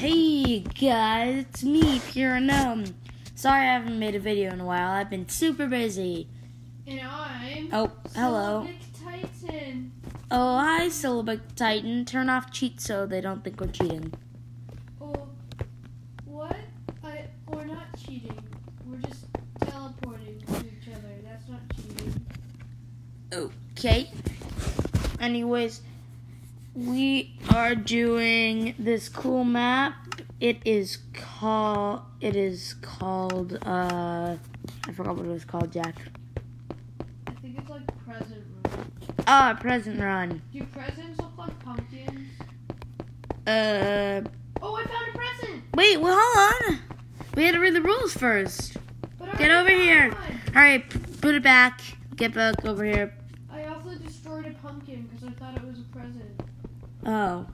Hey guys, it's me, Pure Unknown. Sorry I haven't made a video in a while. I've been super busy. And I'm Oh, hello. Syllabic Titan. Oh, hi, Syllabic Titan. Turn off cheat so they don't think we're cheating. Oh, what? I we're not cheating. We're just teleporting to each other. That's not cheating. Okay. Anyways, we are doing this cool map. It is called. It is called. Uh, I forgot what it was called, Jack. I think it's like present room. Ah, present run. Do presents look like pumpkins? Uh, Oh, I found a present. wait. Well, hold on. We had to read the rules first. Get over here. All right, put it back. Get back over here. I also destroyed a pumpkin because I thought it was a present. Oh.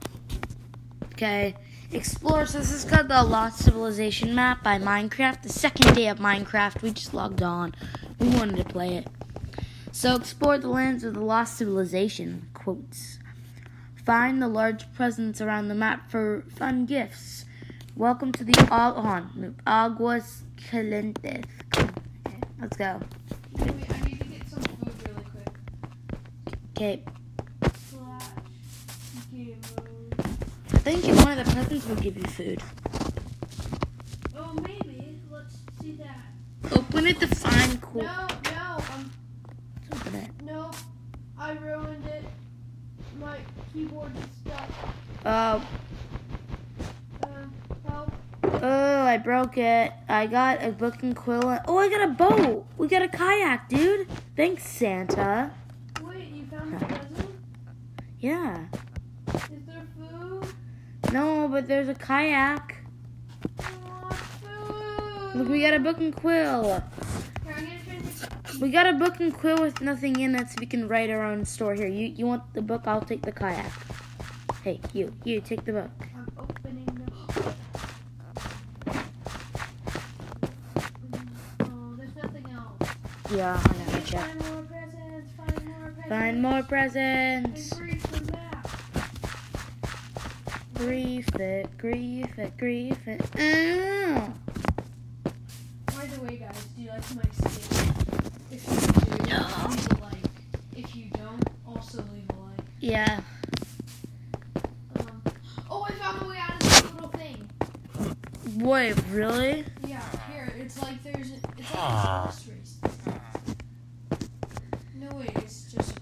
Okay. Explore. So this is called the Lost Civilization map by Minecraft. The second day of Minecraft. We just logged on. We wanted to play it. So explore the lands of the Lost Civilization. Quotes. Find the large presents around the map for fun gifts. Welcome to the Ag- on, Aguas Calientes. Okay, let's go. Wait, I need to get some food really quick. Okay. Slash game mode. I think one of the presents will give you food. Oh, maybe. Let's see that. Open it to find cool. No, no, um, Open it. no. I ruined it. My keyboard is stuck. Oh, Um, help. oh, I broke it. I got a book and quill. Oh, I got a boat. We got a kayak, dude. Thanks, Santa. Wait, you found a present? Yeah. But there's a kayak. I want food. Look, we got a book and quill. Here, I'm gonna finish. We got a book and quill with nothing in it, so we can write our own story. Here, you you want the book? I'll take the kayak. Hey, you, you take the book. I'm opening the. Oh, there's nothing else. Yeah, I gotta. Find more presents. Find more presents. Find more presents. Brief. Grief it, grief it, grief it. Oh. By the way, guys, do you like my skin? If you do, No. leave a like. If you don't, also leave a like. Yeah. Um, oh, I found a way out of this little thing. Wait, really? Yeah, here. It's like there's. A, it's like a horse race. No wait, it's just.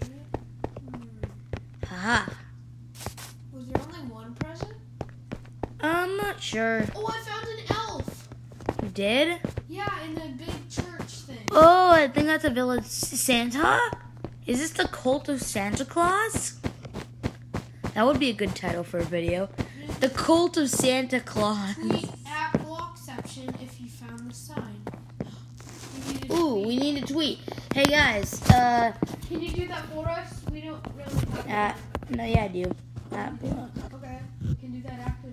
Did? Hmm. Haha. Was there only one present? I'm not sure. Oh, I found an elf. You did? Yeah, in the big church thing. Oh, I think that's a village Santa? Is this the cult of Santa Claus? That would be a good title for a video. The cult of Santa Claus. Tweet at Blockception if you found the sign. We Ooh, tweet. we need a tweet. Hey guys, uh, Can you do that for us? We don't really have uh no, yeah, I do. Uh, block. Okay, we can do that after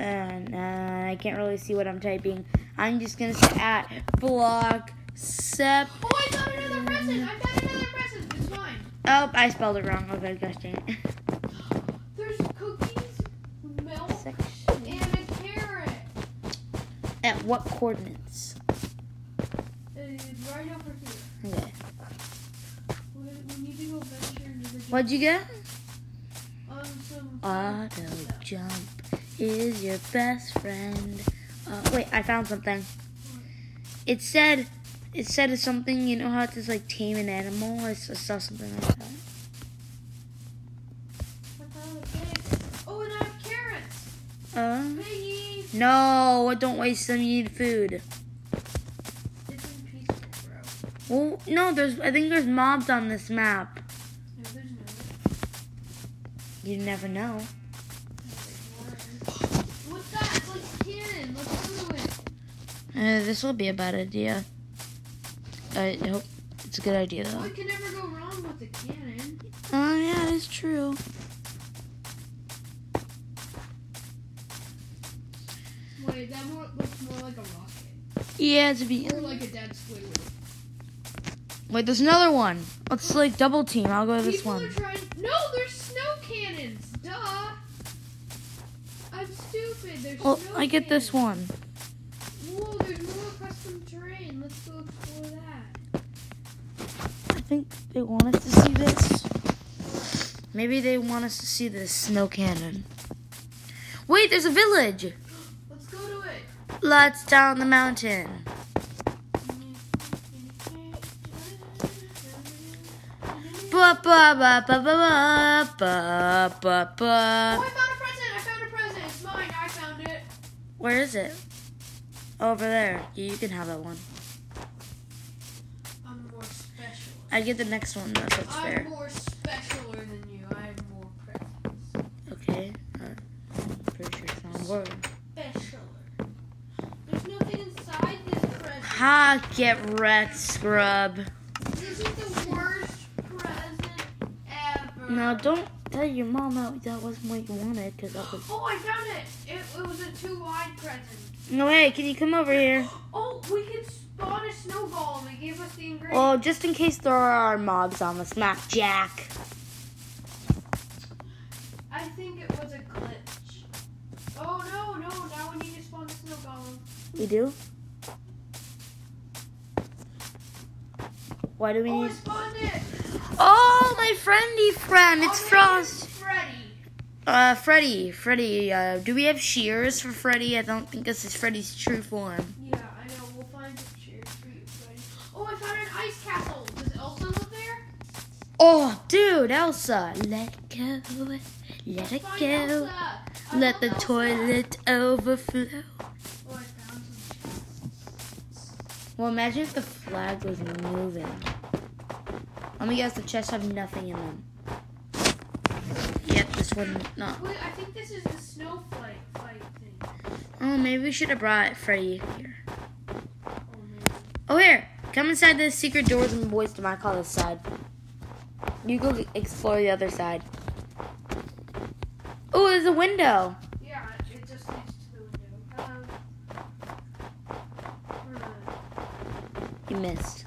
then. Uh, I can't really see what I'm typing. I'm just gonna say at block sep. Oh, I found another present! I found another present! It's mine. Oh, I spelled it wrong. Okay, gosh dang it. There's cookies, milk, Section. and a carrot. At what coordinates? It's right over here. Okay. We, we need to go venture into the What'd you get? um, some Auto jump is your best friend. Uh, wait, I found something. It said, it said it's something. You know how it says like tame an animal. I saw something like that. I found a pig. Oh, and I have carrots. Uh, Piggy. no, don't waste them. You need food. It's in peaceful, bro. Well, no, there's. I think there's mobs on this map. No, there's no. You never know. Uh, this will be a bad idea. I hope it's a good idea though. we can never go wrong with the cannon. Oh yeah, it's true. Wait, that more looks more like a rocket. Yeah, to be. Or like a dead Squidward. Wait, there's another one. Let's like double team. I'll go to this People one. trying. No, there's snow cannons. Duh. I'm stupid. There's Well, I get this one. Whoa, there's more custom terrain. Let's go explore that. I think they want us to see this. Maybe they want us to see this snow cannon. Wait, there's a village. Let's go to it. Let's down the mountain. Ba ba ba ba ba ba ba ba Oh, ba. I found a present. I found a present. It's mine. I found it. Where is it? Over there. Yeah, you can have that one. I'm more special. I get the next one. That's what's I'm fair. more specialer than you. I have more presents. Okay. Pretty sure it's not word. Specialer. There's nothing inside this present. Ha! Get wrecked, scrub. This is the worst present ever. No, don't tell your mom that that wasn't what you wanted, because that was. Oh, I found it. it. It was a too wide present. No way! Can you come over here? Oh, we can spawn a snowball and they gave us the ingredients. Well, just in case there are mobs on the smack jack. I think it was a glitch. Oh no, no, now we need to spawn a snow golem. We do. Why do we need Oh, I need? spawned it! Oh, my friendy friend! It's Oh, Frost. Freddy. Uh, Freddy. Freddy. Uh, do we have shears for Freddy? I don't think this is Freddy's true form. Yeah, I know. We'll find some cheers for you, Freddy. Oh, I found an ice castle. Does Elsa live there? Oh, dude, Elsa, let it go, let it go, Elsa. Let the Elsa. toilet overflow. Oh, I found some chests. Well, imagine if the flag was moving. Let me guess, the chests have nothing in them. Yep, this one not. Wait, I think this is the snow fight, fight thing. Oh, maybe we should have brought Freddy here. Oh. Oh, here, come inside the secret doors and boys to my call this side. You go explore the other side. Oh, there's a window. Yeah, it just leads to the window. Um, You missed.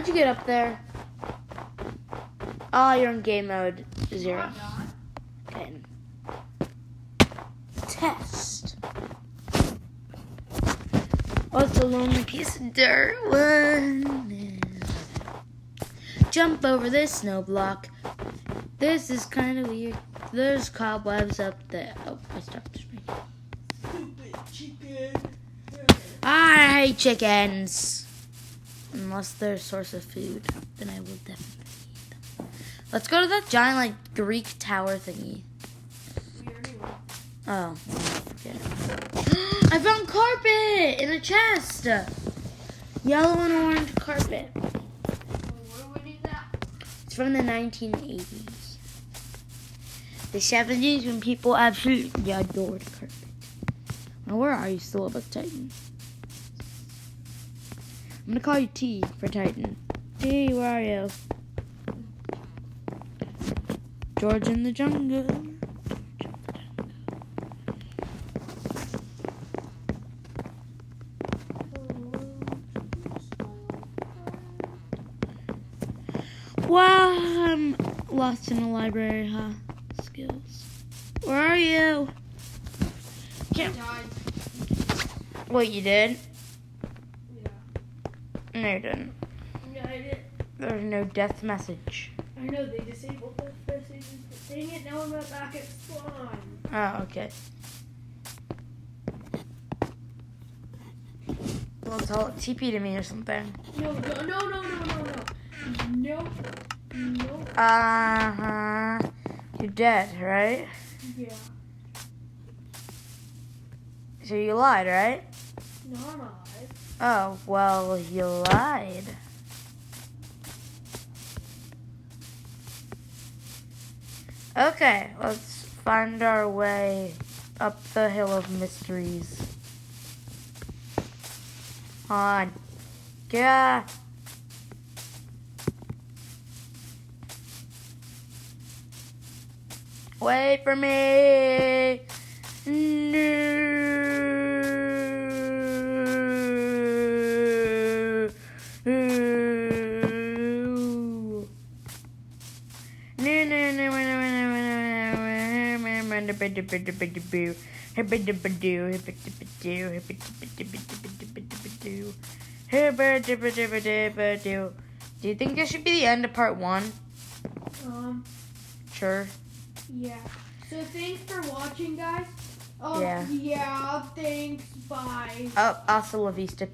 How'd you get up there? Oh, you're in game mode zero. Okay. Test. Oh, it's a lonely piece of dirt. One. Jump over this snow block. This is kind of weird. There's cobwebs up there. Oh, I stopped. Stupid chicken. I hate chickens. Unless they're a source of food, then I will definitely eat them. Let's go to that giant, like, Greek tower thingy. Oh, it. I found carpet in a chest. Yellow and orange carpet. Well, where do we need that? It's from the 1980s. The 70s when people absolutely adored carpet. Now, where are you still about Titan? I'm gonna call you T for Titan. T, where are you? George in the jungle. Wow, I'm lost in a library, huh? Skills. Where are you? Can't. Wait, you did? No, you didn't. Yeah, I did. There's no death message. I know they disabled the messages, but dang it, now I'm not back at spawn. Oh, okay. Well, tell it TP to me or something. No, no, no, no, no, no, no. Nope. Nope. Uh huh. You're dead, right? Yeah. So you lied, right? No, I'm alive. Oh, well, you lied. Okay, let's find our way up the hill of mysteries. On. Yeah. Wait for me. No. Do you think this should be the end of part one? Um, Sure. yeah. So thanks for watching, guys. Oh, Yeah. yeah thanks. Bye. Oh, hasta la vista.